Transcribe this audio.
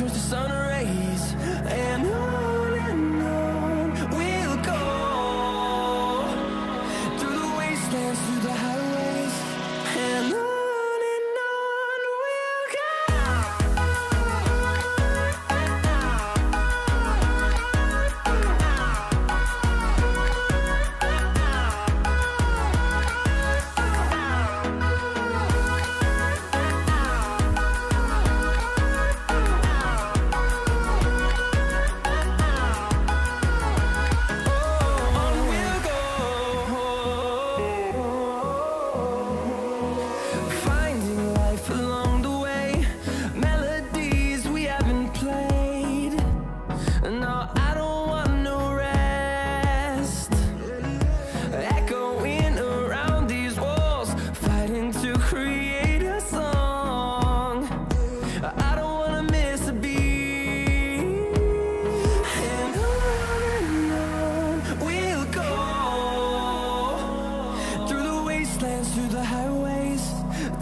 turns to sun